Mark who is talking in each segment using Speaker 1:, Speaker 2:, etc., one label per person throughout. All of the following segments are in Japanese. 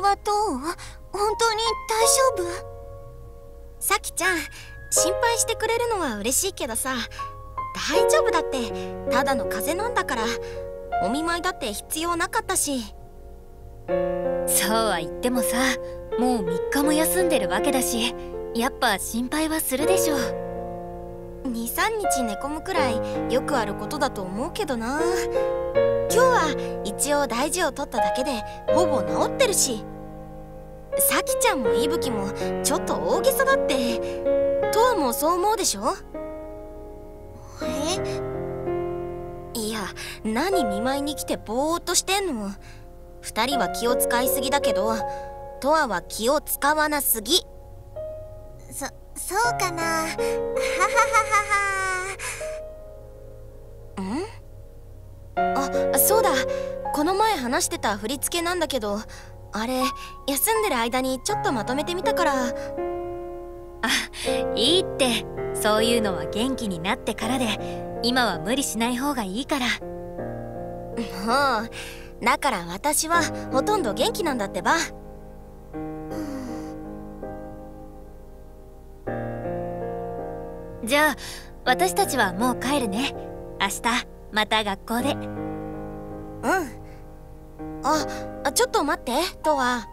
Speaker 1: 合はどう本当に大丈夫？
Speaker 2: さきちゃん心配してくれるのは嬉しいけどさ大丈夫だってただの風邪なんだからお見舞いだって必要なかったし。
Speaker 3: そうは言ってもさもう3日も休んでるわけだしやっぱ心配はするでしょ
Speaker 2: 23日寝込むくらいよくあることだと思うけどな。今日は一応大事を取っただけでほぼ治ってるし。さきちゃんもいぶきもちょっと大げさだって。とわもそう思うでしょ？
Speaker 1: え？
Speaker 2: いや何見舞いに来てぼーっとしてんの？2人は気を使いすぎだけどとわは気を使わなすぎ。
Speaker 1: そそうかな。はははは
Speaker 2: は。ん？あそうだ。この前話してた振り付けなんだけどあれ休んでる間にちょっとまとめてみたから。あ
Speaker 3: いいって。そういうのは元気になってからで今は無理しない方がいいから。
Speaker 2: もうだから私はほとんど元気なんだってば。
Speaker 3: じゃあ私たちはもう帰るね。明日また学校で。
Speaker 2: うん。あちょっと待ってとは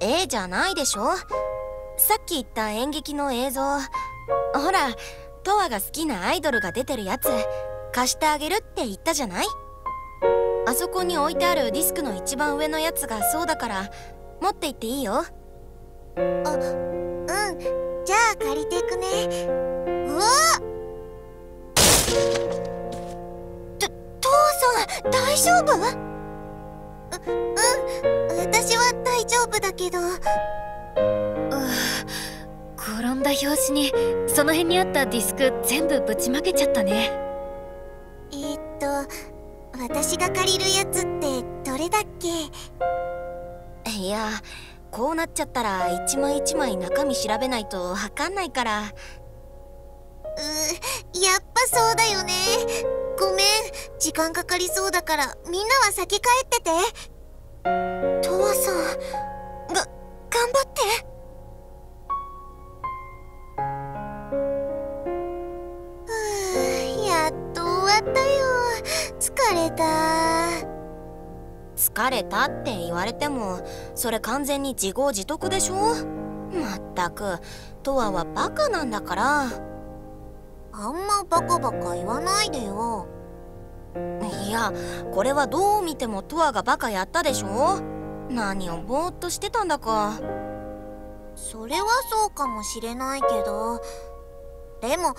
Speaker 2: え？えじゃないでしょ？さっき言った演劇の映像。ほらとわが好きなアイドルが出てるやつ。貸してあげるって言ったじゃない？あそこに置いてあるディスクの一番上のやつがそうだから持って行っていいよ。あ
Speaker 1: うん。じゃあ借りてくね大丈夫？ううん私は大丈夫だけど。
Speaker 3: 転んだ拍子にその辺にあったディスク全部ぶちまけちゃったね。
Speaker 1: えー、っと私が借りるやつってどれだっけ？
Speaker 2: いやこうなっちゃったら一枚一枚中身調べないとわかんないからうやっ
Speaker 1: ぱそうだよね。ごめん時間かかりそうだからみんなは先帰ってて。とわさんが頑張って。ふうやっと終わったよ。疲れた。
Speaker 2: 疲れたって言われてもそれ完全に自業自得でしょ？まったくトワはバカなんだから。
Speaker 1: あんまバカバカ言わないでよ。
Speaker 2: いやこれはどう見てもトワがバカやったでしょ？何をぼーっとしてたんだか。
Speaker 1: それはそうかもしれないけど。でももっ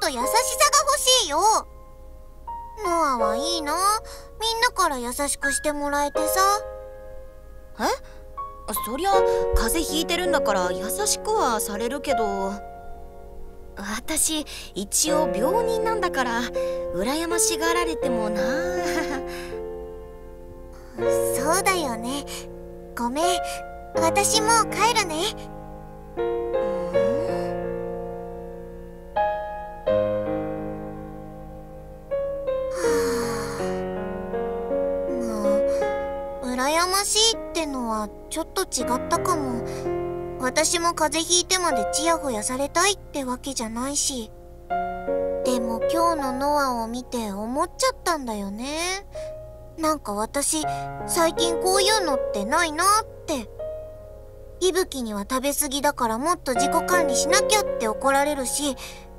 Speaker 1: と優しさが欲しいよ。ノアはいいな。みんなから優しくしてもらえてさ。
Speaker 2: え？そりゃ風邪ひいてるんだから優しくはされるけど。私一応病人なんだから羨ましがられてもな。
Speaker 1: そうだよね。ごめん。私もう帰るね。はあ、もう羨ましいってのはちょっと違ったかも。私も風邪ひいてまでチヤホヤされたいってわけじゃないし。でも今日のノアを見て思っちゃったんだよね。なんか私最近こういうのってないなって。息吹には食べ過ぎだからもっと自己管理しなきゃって怒られるし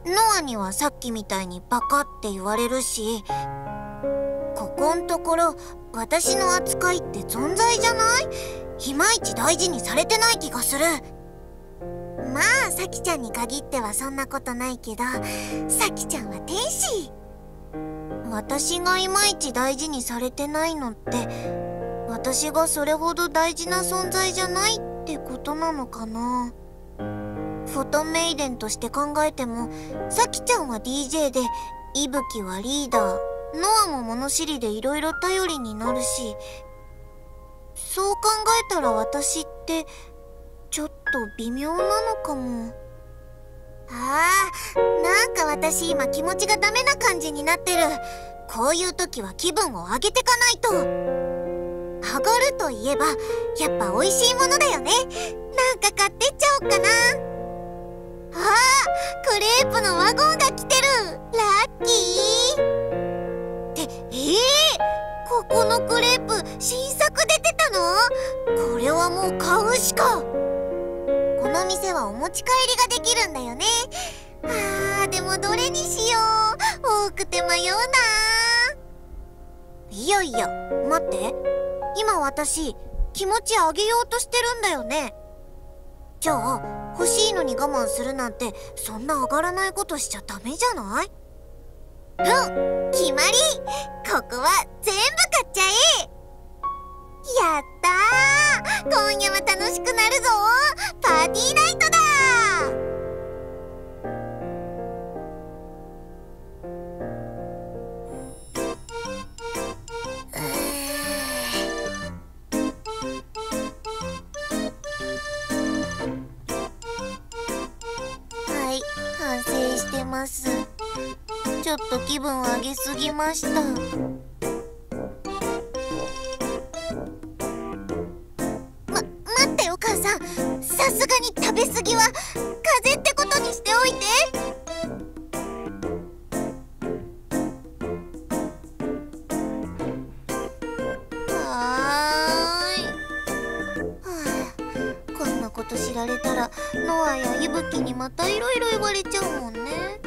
Speaker 1: ノアにはさっきみたいにバカって言われるしここんところ私の扱いって存在じゃない？いまいち大事にされてない気がする。まあさきちゃんに限ってはそんなことないけどさきちゃんは天使。私がいまいち大事にされてないのって私がそれほど大事な存在じゃないってことなのかな？フォトメイデンとして考えてもさきちゃんは DJ でいぶきはリーダー。ノアも物知りでいろいろ頼りになるしそう考えたら私ってちょっと微妙なのかも。ああなんか私今気持ちがダメな感じになってる。こういう時は気分を上げてかないと。上がるといえばやっぱ美味しいものだよね。なんか買ってっちゃおうかな。あクレープのワゴンが来てる。ラッキー、ここのクレープ新作出てたの？これはもう買うしか。この店はお持ち帰りができるんだよね。あーでもどれにしよう。多くて迷うな。いやいや待って。今私気持ち上げようとしてるんだよね。じゃあ欲しいのに我慢するなんてそんな上がらないことしちゃダメじゃない？うん決まり。ここは全部買っちゃえ。やったー。今夜は楽しくなるぞ。パーティーナイトだ。はい反省してます。ちょっと気分上げすぎました。ま、待ってお母さん。さすがに食べ過ぎは風邪ってことにしておいて。こんなこと知られたらノアやイブキにまたいろいろ言われちゃうもんね。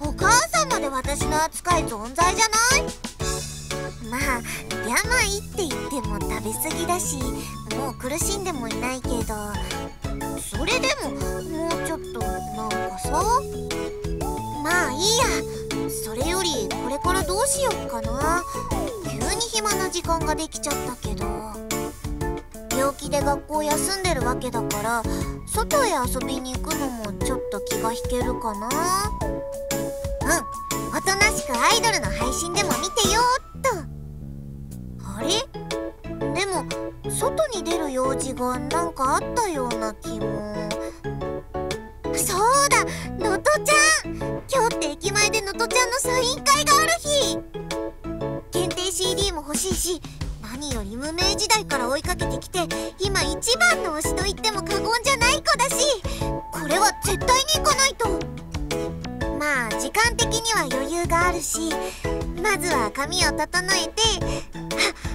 Speaker 1: お母さんまで私の扱い存在じゃない？まあ病って言っても食べ過ぎだしもう苦しんでもいないけどそれでももうちょっとなんかさ？まあいいや。それよりこれからどうしよっかな。急に暇な時間ができちゃったけど。病気で学校休んでるわけだから外へ遊びに行くのもちょっと気が引けるかな。うん。おとなしくアイドルの配信でも見てよっと。あれ？でも外に出る用事がなんかあったような気も。そうだ。のとちゃん。今日って駅前でのとちゃんのサイン会がある日。限定 CD も欲しいし何より無名時代から追いかけてきて今一番の推しと言っても過言じゃない子だしこれは絶対に行かないと。まあ時間的には余裕があるしまずは髪を整えて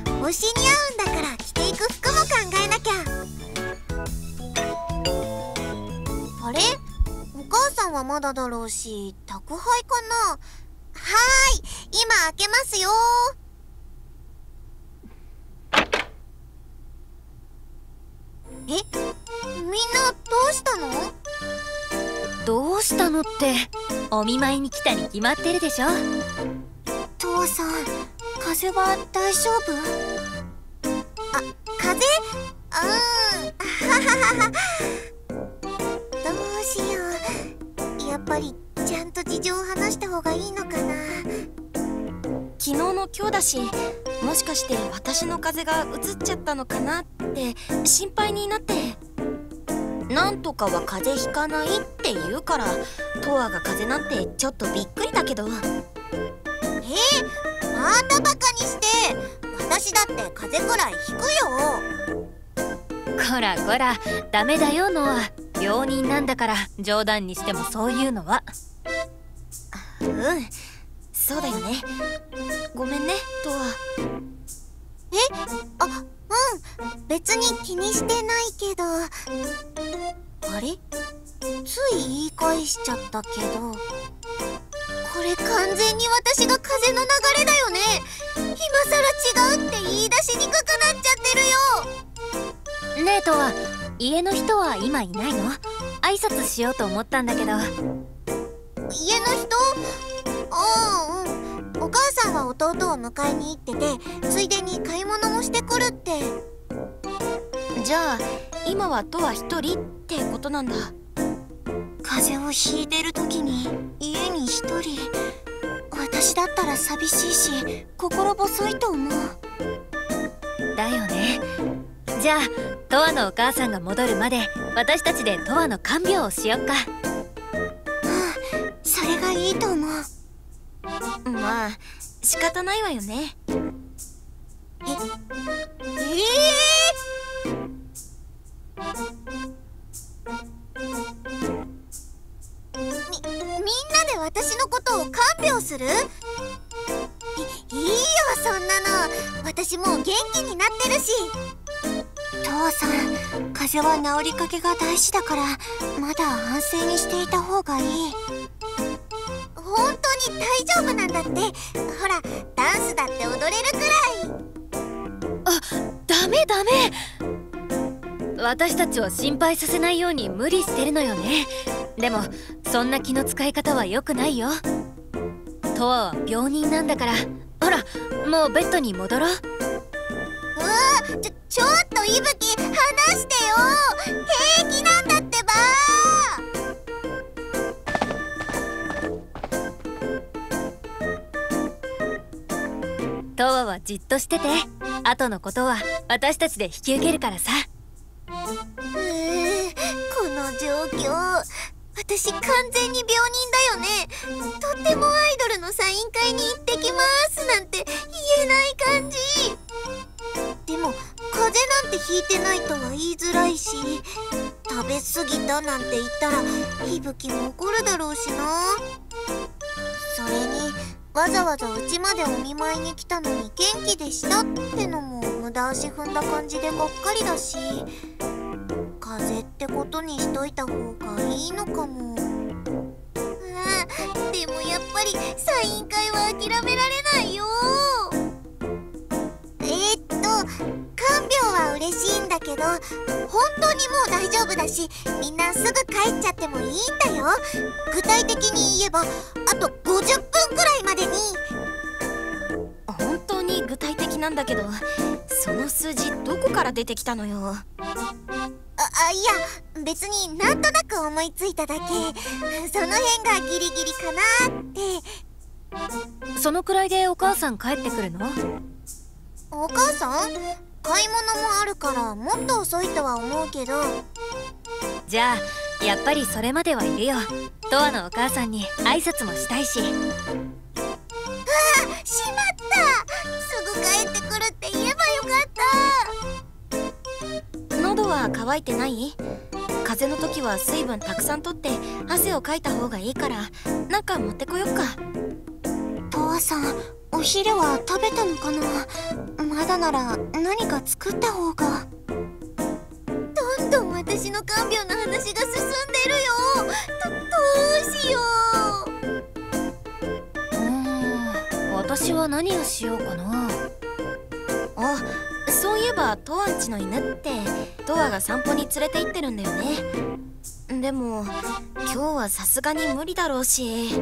Speaker 1: あ推しに合うんだから着ていく服も考えなきゃ。あれ？お母さんはまだだろうし宅配かな？はーい今開けますよえ？みんなどうしたの？
Speaker 3: どうしたのってお見舞いに来たに決まってるでしょ？
Speaker 1: 父さん風邪は大丈夫？あ風邪？うん。どうしよう。やっぱりちゃんと事情を話した方がいいのかな？
Speaker 2: 昨日の今日だしもしかして私の風邪がうつっちゃったのかなって心配になって。なんとかは風邪ひかないって言うからトアが風邪なんてちょっとびっくりだけど。
Speaker 1: えー、またバカにして。私だって風邪くらいひくよ。
Speaker 3: こらこらダメだよノア。病人なんだから冗談にしてもそういうのは。
Speaker 2: うんそうだよね。ごめんねトア
Speaker 1: え？あうん。別に気にしてないけど。あれ？つい言い返しちゃったけど。これ完全に私が風の流れだよね。今更違うって言い出しにくくなっちゃってるよ。
Speaker 3: ねえとは。家の人は今いないの？挨拶しようと思ったんだけど。
Speaker 1: 家の人？うん弟を迎えに行っててついでに買い物もしてくるって。
Speaker 2: じゃあ今はとは一人ってことなんだ。
Speaker 1: 風邪をひいてる時に家に一人。私だったら寂しいし心細いと思う。
Speaker 3: だよね。じゃあトワのお母さんが戻るまで私たちでトワの看病をしよっか。
Speaker 1: それがいいと思う。
Speaker 2: まあ仕方ないわよね。
Speaker 1: え？みみんなで私のことを看病する？いいいよそんなの。私もう元気になってるし。父さん風邪は治りかけが大事だからまだ安静にしていた方がいい。に大丈夫なんだって。ほらダンスだって踊れるくらい。
Speaker 3: ダメダメ。私たちを心配させないように無理してるのよね。でもそんな気の使い方は良くないよ。トワは病人なんだから。ほらもうベッドに戻ろう。
Speaker 1: うわちょちょっといぶき話してよ。平気なんだ
Speaker 3: トワはじっとしてて。後のことは私たちで引き受けるからさ。
Speaker 1: うーこの状況。私完全に病人だよね。とってもアイドルのサイン会に行ってきますなんて言えない感じ。でも風邪なんてひいてないとは言いづらいし食べ過ぎたなんて言ったらいぶきも怒るだろうしな。それにわざわざうちまでお見舞いに来たのに元気でしたってのも無駄足踏んだ感じでがっかりだし風邪ってことにしといた方がいいのかも。あでもやっぱりサイン会は諦められないよ。えー、っと看病は嬉しいんだけど本当にもう大丈夫だしみんなすぐ帰っちゃってもいいんだよ。具体的に言えばあと50分くらいまでに。
Speaker 2: 本当に具体的なんだけどその数字どこから出てきたのよ？
Speaker 1: ああいや別になんとなく思いついただけ。その辺がギリギリかなって。
Speaker 3: そのくらいでお母さん帰ってくるの？
Speaker 1: お母さん買い物もあるからもっと遅いとは思うけど。
Speaker 3: じゃあやっぱりそれまではいるよ。トワのお母さんに挨拶もしたいし。
Speaker 1: しまった。すぐ帰ってくるって言えばよかった。
Speaker 2: 喉は乾いてない？風邪の時は水分たくさんとって汗をかいた方がいいからなんか持ってこよっか。
Speaker 1: 父さんお昼は食べたのかな？まだなら何か作った方が。どんどん私の看病の話が進んでるよ。どどうしよう。
Speaker 3: うーん私は何をしようかな。
Speaker 2: あそういえばトアんちの犬ってトアが散歩に連れて行ってるんだよね。でも今日はさすがに無理だろうし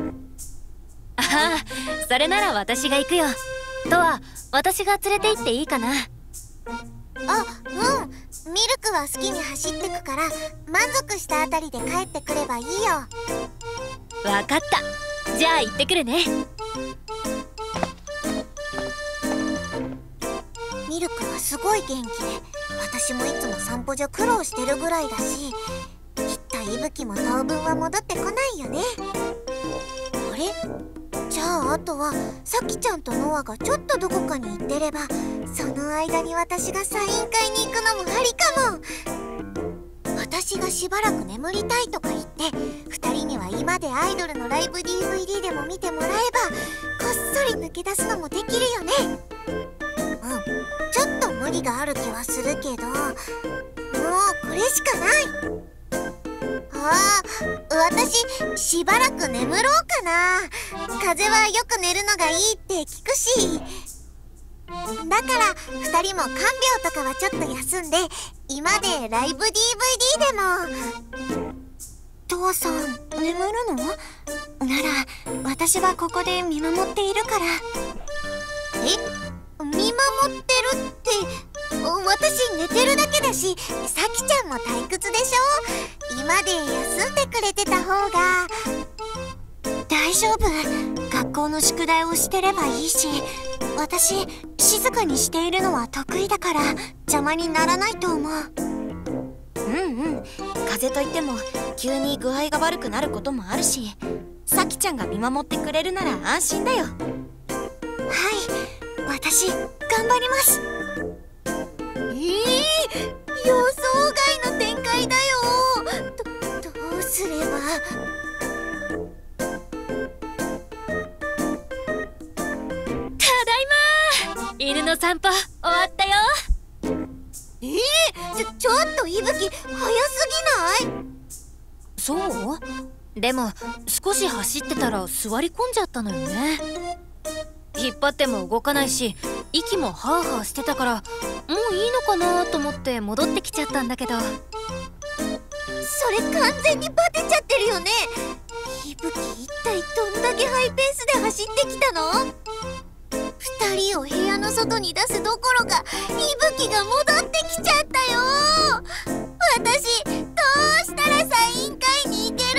Speaker 3: ああそれなら私が行くよ。トワ私が連れて行っていいかな。
Speaker 1: あうん。ミルクは好きに走ってくから満足したあたりで帰ってくればいいよ。
Speaker 3: わかった。じゃあ行ってくるね。
Speaker 1: ミルクはすごい元気で私もいつも散歩じゃ苦労してるぐらいだしきっと息吹も当分は戻ってこないよね。あれ？じゃああとはさきちゃんとノアがちょっとどこかに行ってればその間に私がサイン会に行くのもありかも。私がしばらく眠りたいとか言って2人には今でアイドルのライブ DVD でも見てもらえばこっそり抜け出すのもできるよね。うん。ちょっと無理がある気はするけどもうこれしかない。ああ私しばらく眠ろうかな。風はよく寝るのがいいって聞くし。だから2人も看病とかはちょっと休んで今でライブ DVD でも。父さん眠るの？なら私はここで見守っているから。え？見守ってるって私寝てるだけだしさきちゃんも退屈でしょ？今で休んでくれてた方が。大丈夫？学校の宿題をしてればいいし私静かにしているのは得意だから邪魔にならないと思う。
Speaker 2: うんうん。風邪といっても急に具合が悪くなることもあるしさきちゃんが見守ってくれるなら安心だよ。はい。
Speaker 1: 私頑張ります予想外の展開だよ。どどうすれば。
Speaker 3: ただいま。犬の散歩終わったよ。
Speaker 1: えー、ちょちょっといぶき早すぎない？
Speaker 3: そう？でも少し走ってたら座り込んじゃったのよね。引っ張っても動かないし息もハーハーしてたからもういいのかなと思って戻ってきちゃったんだけど。
Speaker 1: それ完全にバテちゃってるよね。いぶき一体どんだけハイペースで走ってきたの？2人を部屋の外に出すどころかいぶきが戻ってきちゃったよ。私どうしたらサイン会に行け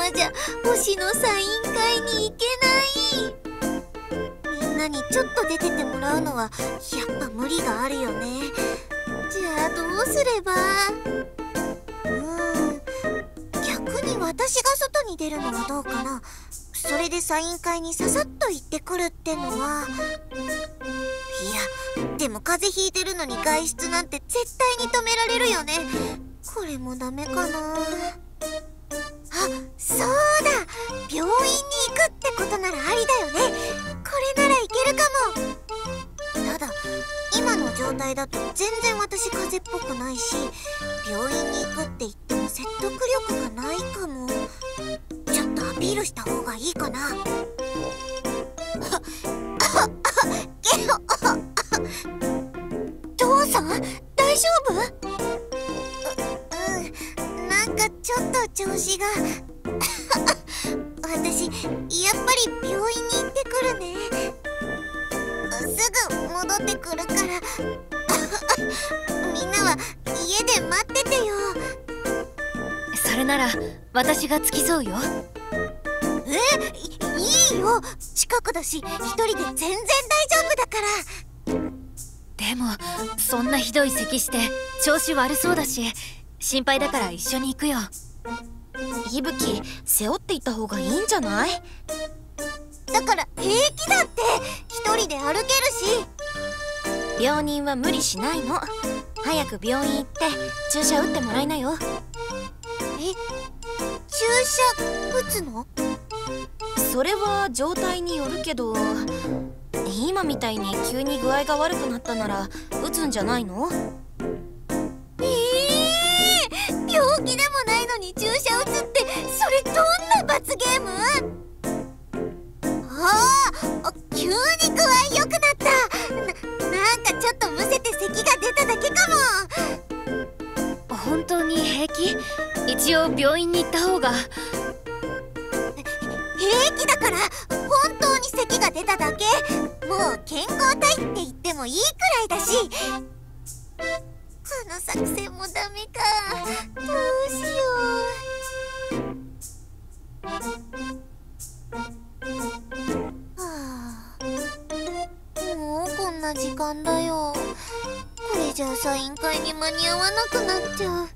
Speaker 1: まじゃ星のサイン会に行けない。みんなにちょっと出ててもらうのはやっぱ無理があるよね。じゃあどうすれば？うーん。逆に私が外に出るのはどうかな？それでサイン会にささっと行ってくるってのは。いやでも風邪ひいてるのに外出なんて絶対に止められるよね。これもダメかな。そうだ。病院に行くってことならありだよね。これならいけるかも。ただ今の状態だと全然私風邪っぽくないし病院に行くって言っても説得力がないかも。ちょっとアピールした方がいいかな。父さん？大丈夫？なんかちょっと調子が。私やっぱり病院に行ってくるね。すぐ戻ってくるから。みんなは家で待っててよ。
Speaker 3: それなら私が付き添うよ。
Speaker 1: え？いいいよ。近くだし一人で全然大丈夫だから。
Speaker 3: でもそんなひどい咳して調子悪そうだし心配だから一緒に行くよ。
Speaker 2: いぶき背負っていった方がいいんじゃない？
Speaker 1: だから平気だって。一人で歩けるし。
Speaker 2: 病人は無理しないの。早く病院行って注射打ってもらいなよ。
Speaker 1: え注射打つの？
Speaker 2: それは状態によるけど今みたいに急に具合が悪くなったなら打つんじゃないの？
Speaker 1: ええー、病気でもないのに注射打つってそれどんな罰ゲーム？ああ急に具合良くなった。ななんかちょっとむせて咳が出ただけか
Speaker 3: も。本当に平気？一応病院に行った方が。
Speaker 1: 平気だから本当に咳が出ただけ。もう健康体って言ってもいいくらいだしこの作戦もダメか。どうしよう。はあ。もうこんな時間だよ。これじゃあサイン会に間に合わなくなっちゃう。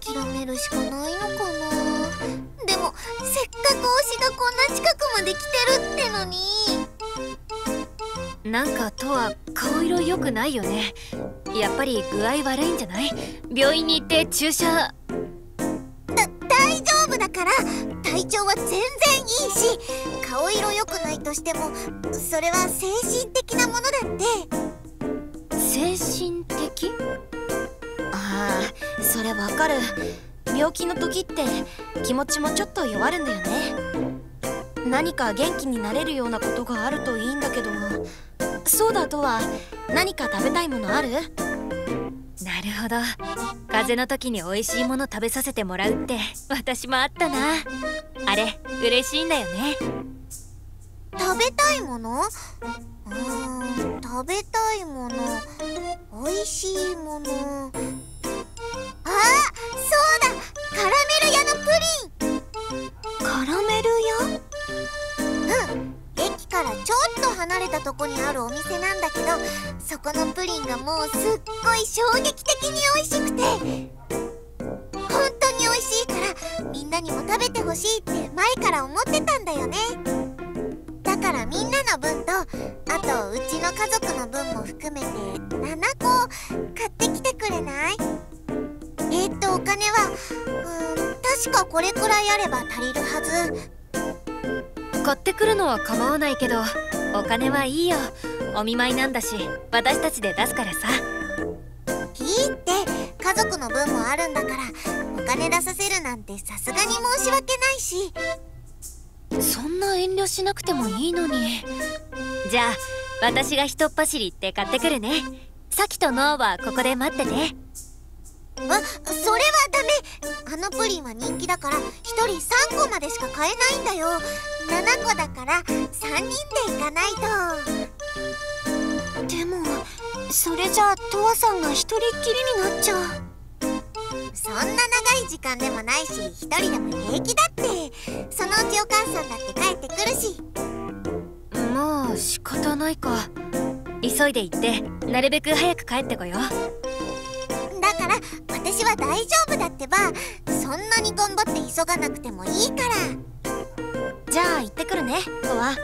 Speaker 1: 諦めるしかないのかな。でもせっかく推しがこんな近くまで来てるってのに。
Speaker 3: なんかとは顔色良くないよね。やっぱり具合悪いんじゃない？病院に行って注射。だ
Speaker 1: 大丈夫だから体調は全然いいし顔色良くないとしてもそれは精神的なものだって。
Speaker 3: 精神的？
Speaker 2: ああそれわかる。病気の時って気持ちもちょっと弱るんだよね。何か元気になれるようなことがあるといいんだけどそうだとは何か食べたいものある？
Speaker 3: なるほど。風邪の時に美味しいもの食べさせてもらうって私もあったな。あれ嬉しいんだよね。
Speaker 1: 食べたいもの？うーん食べたいもの。美味しいもの。あそうだ！カラメル屋のプリン。
Speaker 2: カラメル
Speaker 1: うん。駅からちょ離れたとこにあるお店なんだけどそこのプリンがもうすっごい衝撃的に美味しくて。本当に美味しいからみんなにも食べてほしいって前から思ってたんだよね。だからみんなの分とあとうちの家族の分も含めて7個買ってきてくれない？えー、っとお金はうん確かこれくらいあれば足りるはず。
Speaker 3: 買ってくるのは構わないけどお金はいいよ。お見舞いなんだし私たちで出すからさ。
Speaker 1: いいって。家族の分もあるんだからお金出させるなんてさすがに申し訳ないし。
Speaker 3: そんな遠慮しなくてもいいのに。じゃあ私がひとっ走りって買ってくるね。さきとノーはここで待ってて
Speaker 1: あそれはダメ。あのプリンは人気だから1人3個までしか買えないんだよ。7個だから3人で行かない
Speaker 2: と。でもそれじゃあトワさんが一人っきりになっちゃう。
Speaker 1: そんな長い時間でもないし1人でも平気だって。そのうちお母さんだって帰ってくるし。
Speaker 3: まあ仕方ないか。急いで行ってなるべく早く帰ってこよう
Speaker 1: 私は大丈夫だってばそんなに頑張って急がなくてもいいから。
Speaker 2: じゃあ行ってくるねトワ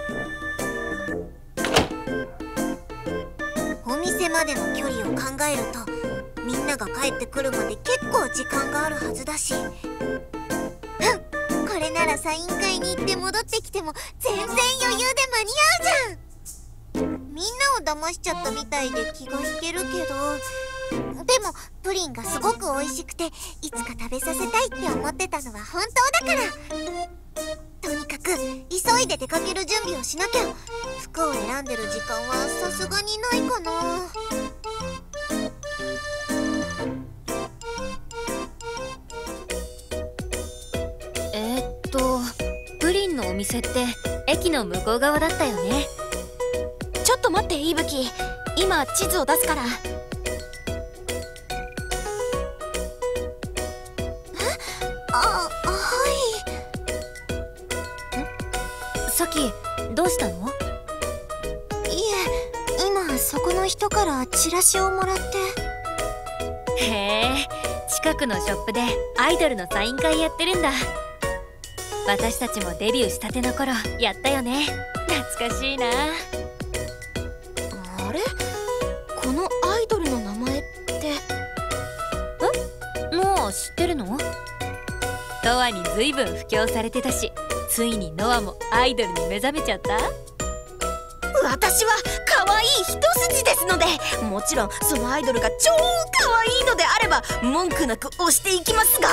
Speaker 1: お店までの距離を考えるとみんなが帰ってくるまで結構時間があるはずだし。うんこれならサイン会に行って戻ってきても全然余裕で間に合うじゃん。みんなを騙しちゃったみたいで気が引けるけどでもプリンがすごく美味しくていつか食べさせたいって思ってたのは本当だから。とにかく急いで出かける準備をしなきゃ。服を選んでる時間はさすがにないかな。
Speaker 3: え、っとプリンのお店って駅の向こう側だったよね。
Speaker 2: ちょっと待っていぶき今地図を出すから。チラシをもらって。
Speaker 3: へえ近くのショップでアイドルのサイン会やってるんだ。私たちもデビューしたての頃やったよね。懐かしいな。
Speaker 2: あれ？このアイドルの名前って？
Speaker 3: もう知ってるの？トアに随分布教されてたしついにノアもアイドルに目覚めちゃった？
Speaker 2: 私は可愛い一筋ですのでもちろんそのアイドルが超可愛いのであれば文句なく押していきますが。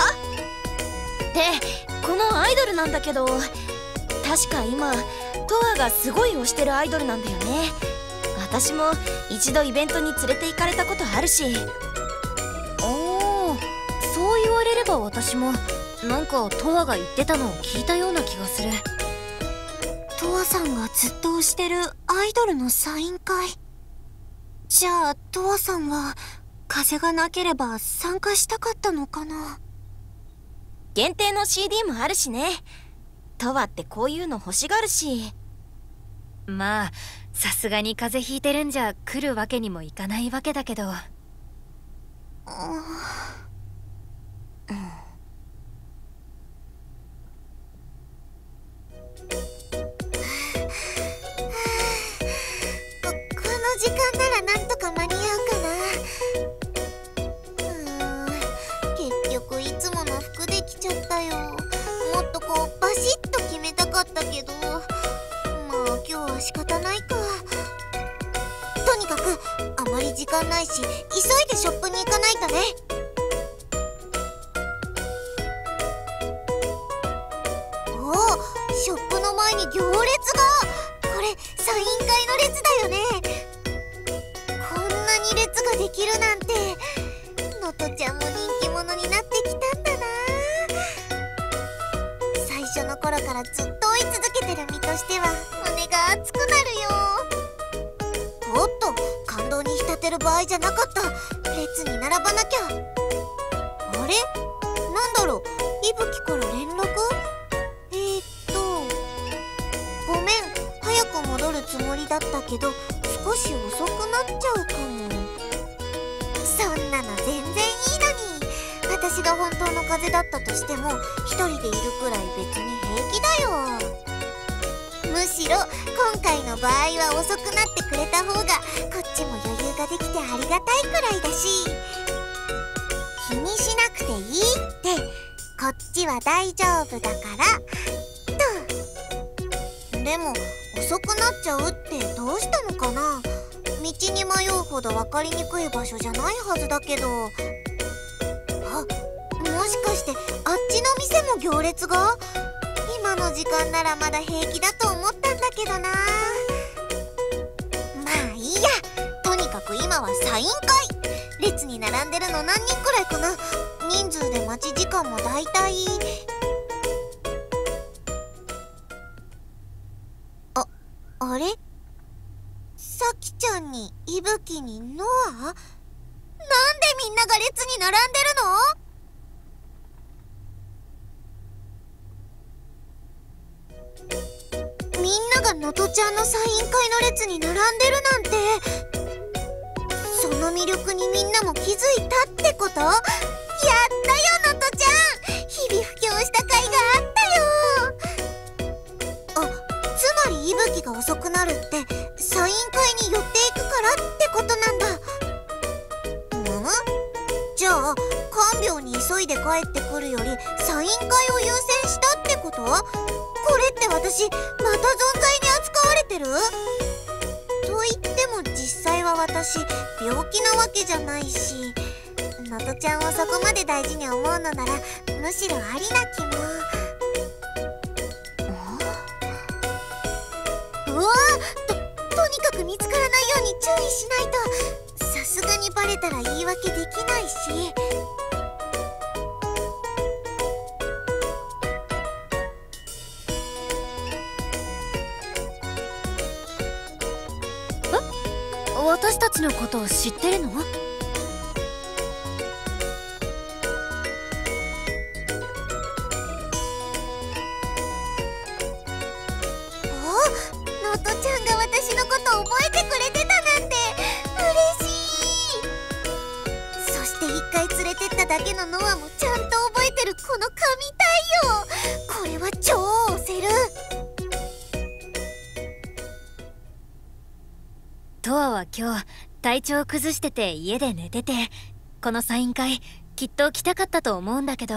Speaker 2: でこのアイドルなんだけど確か今トアがすごい推してるアイドルなんだよね。私も一度イベントに連れて行かれたことあるし。
Speaker 3: おおそう言われれば私もなんかトアが言ってたのを聞いたような気がする。
Speaker 2: トワさんがずっと推してるアイドルのサイン会。じゃあトワさんは風がなければ参加したかったのかな？限定の CD もあるしね。トワってこういうの欲しがるし。
Speaker 3: まあさすがに風邪ひいてるんじゃ来るわけにもいかないわけだけど。
Speaker 1: ここ時間ならなんとか間に合うかな。うーん結局いつもの服で来ちゃったよ。もっとこうバシッと決めたかったけど。まあ今日は仕方ないか。とにかくあまり時間ないし急いでショップに行かないとね。きるなんて。のとちゃんも人気者になってきたんだな。最初の頃からずっと追い続けてる身としては胸が熱くなるよ。おっと感動に浸ってる場合じゃなかった。くれた方がこっちも余裕ができてありがたいくらいだし気にしなくていいってこっちは大丈夫だから。と。でも遅くなっちゃうってどうしたのかな？道に迷うほど分かりにくい場所じゃないはずだけど。あもしかしてあっちの店も行列が？今の時間ならまだ平気だと思ったんだけどな。く今はサイン会列に並んでるの何人くらいかな。人数で待ち時間もだいたいああれ？さきちゃんにいぶきにノア？なんでみんなが列に並んでるの？みんながのとちゃんのサイン会の列に並んでるなんて。その魅力にみんなも気づいたってこと？やったよのとちゃん。日々布教した甲斐があったよ。あつまり息吹が遅くなるってサイン会に寄っていくからってことなんだ。ん？じゃあ看病に急いで帰ってくるよりサイン会を優先したってこと？これって私また存在に扱われてる？と言っても実際は私病気なわけじゃないしのとちゃんをそこまで大事に思うのならむしろありな気も。うわととにかく見つからないように注意しないと。さすがにバレたら言い訳できないし。
Speaker 3: ちのことを知ってるの？トアは今日体調崩してて家で寝ててこのサイン会きっと来たかったと思うんだけど。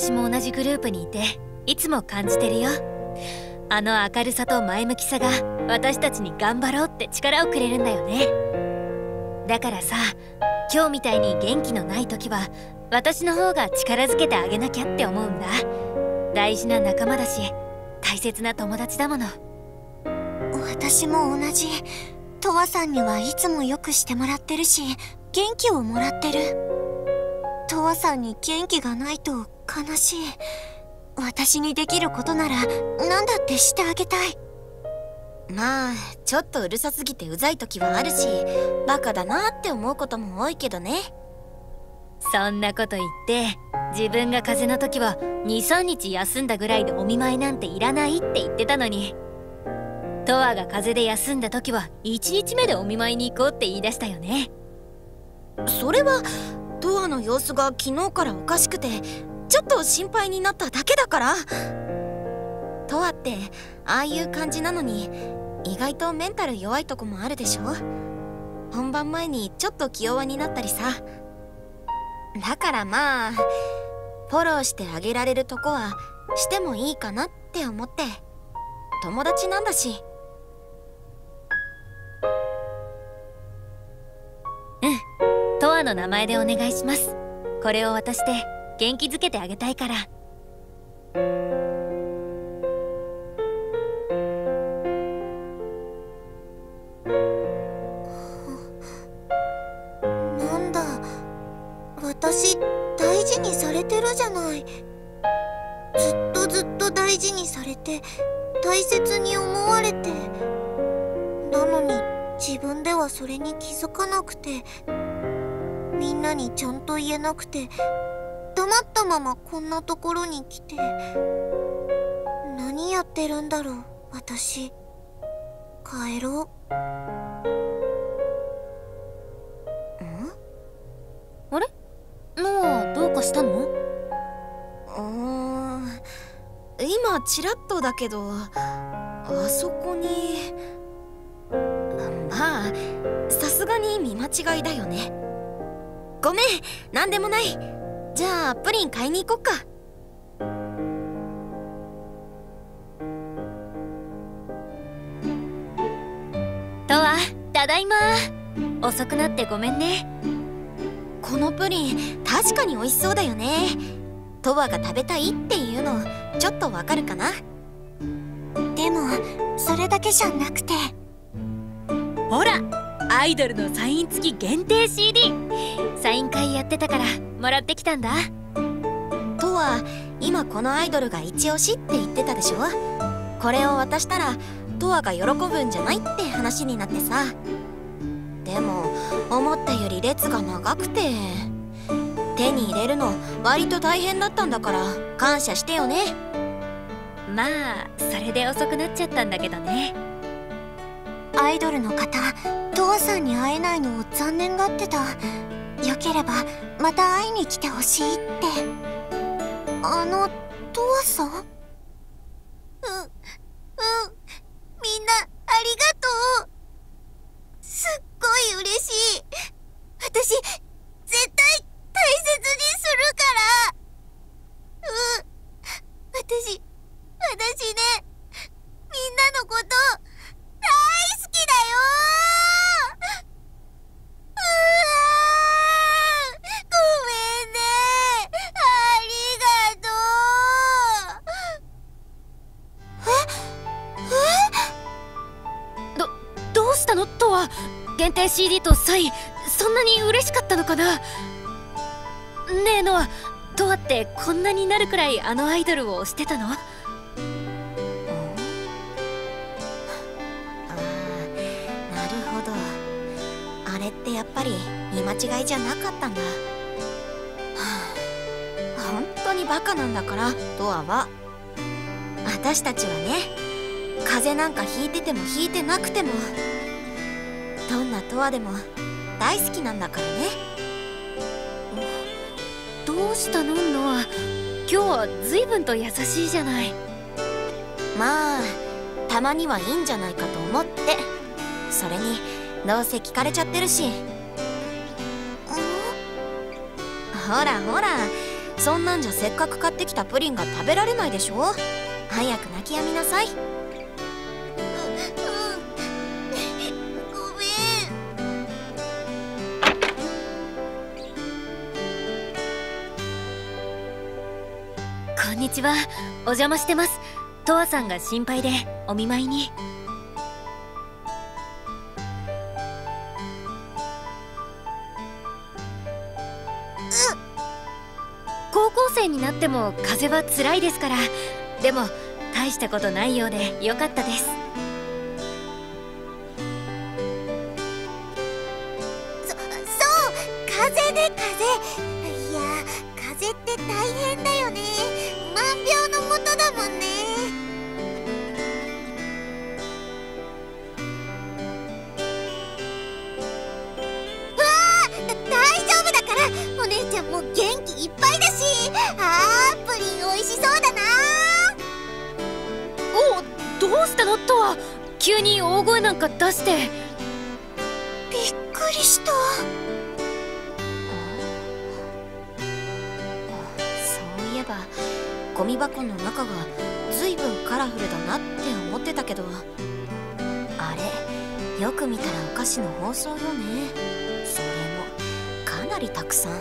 Speaker 3: 私も同じグループにいていつも感じてるよ。あの明るさと前向きさが私たちに頑張ろうって力をくれるんだよね。だからさ今日みたいに元気のない時は私の方が力づけてあげなきゃって思うんだ。大事な仲間だし大切な友達だもの。
Speaker 1: 私も同じ。とわさんにはいつもよくしてもらってるし元気をもらってる。とわさんに元気がないと悲しい。私にできることなら何だってしてあげたい。
Speaker 2: まあちょっとうるさすぎてうざい時はあるしバカだなって思うことも多いけどね。
Speaker 3: そんなこと言って自分が風邪の時は23日休んだぐらいでお見舞いなんていらないって言ってたのに。トアが風邪で休んだ時は1日目でお見舞いに行こうって言い出したよね。
Speaker 2: それはトアの様子が昨日からおかしくてちょっと心配になっただけだから。トアってああいう感じなのに意外とメンタル弱いとこもあるでしょ。本番前にちょっと気弱になったりさ。だからまあフォローしてあげられるとこはしてもいいかなって思って。友達なんだし。
Speaker 3: うん。トアの名前でお願いします。これを渡して。元気づけてあげたいから。
Speaker 1: なんだ。私大事にされてるじゃない。ずっとずっと大事にされて大切に思われて。なのに自分ではそれに気づかなくて。みんなにちゃんと言えなくて。黙ったままこんなところに来て何やってるんだろう私。帰ろう。
Speaker 3: あれ？ノアどうかしたの？
Speaker 2: うーん。今ちらっとだけどあそこに。まあさすがに見間違いだよね。ごめんなんでもないじゃあプリン買いに行こっか。
Speaker 3: トアただいま。遅くなってごめんね。
Speaker 2: このプリン確かに美味しそうだよね。トワが食べたいっていうのちょっとわかるかな。
Speaker 1: でもそれだけじゃなくて。
Speaker 3: ほらアイドルのサイン付き限定 CD サイン会やってたからもらってきたんだ。
Speaker 2: とは今このアイドルが一押しって言ってたでしょ？これを渡したらトワが喜ぶんじゃないって話になってさ。でも思ったより列が長くて。手に入れるの割と大変だったんだから感謝してよね。
Speaker 3: まあそれで遅くなっちゃったんだけどね
Speaker 1: アイドルの方トアさんに会えないのを残念がってた。よければまた会いに来てほしいって。あのトアさん？ううんみんなありがとう。すっごい嬉しい。私絶対大切にするから。うん私私ねみんなのこと大好き。だよう。わごめんね。ありがとう。え？
Speaker 3: どうしたの？トア限定 CD とサインそんなに嬉しかったのかな？ねえノアトアってこんなになるくらいあのアイドルを推してたの？
Speaker 2: ってやっぱり見間違いじゃなかったんだ。はあ本当にバカなんだからトアは。私たちはね風邪なんかひいててもひいてなくてもどんなトアでも大好きなんだからね。
Speaker 3: どうしたの？ノア今日は随分と優しいじゃない。
Speaker 2: まあたまにはいいんじゃないかと思って。それにどうせ聞かれちゃってるし。ほらほら。そんなんじゃせっかく買ってきたプリンが食べられないでしょ？早く泣きやみなさい。
Speaker 3: こんにちは。お邪魔してます。トアさんが心配でお見舞いに。っても風は辛いですから。でも大したことないようでよかったです。
Speaker 1: そそう風で風。いや風って大変だよね。万病のもとだもんね。わあ大丈夫だから。お姉ちゃんも元気いっぱいだし。あ
Speaker 3: あ急に大声なんか出して。
Speaker 1: びっくりした。
Speaker 2: そういえばゴミ箱の中がずいぶんカラフルだなって思ってたけど。あれよく見たらお菓子の包装よね。それもかなりたくさん。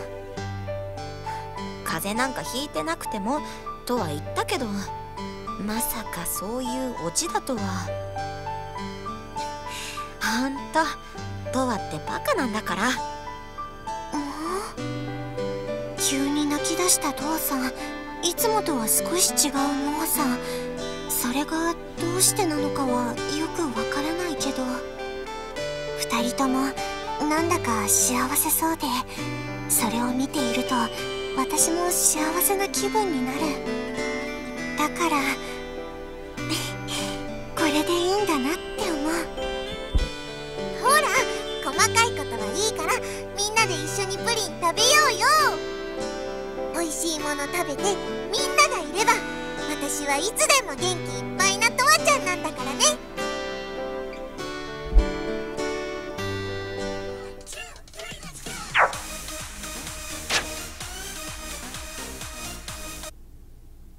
Speaker 2: 風邪なんかひいてなくてもとは言ったけど。まさかそういうオチだとはほんと。とわってバカなんだから。
Speaker 1: 急に泣き出した父さん。いつもとは少し違うノアさ。んそれがどうしてなのかはよくわからないけど。二人ともなんだか幸せそうで。それを見ていると私も幸せな気分になる。だから物食べてみんながいれば私はいつでも元気いっぱいなとわちゃんなんだからね。